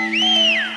Música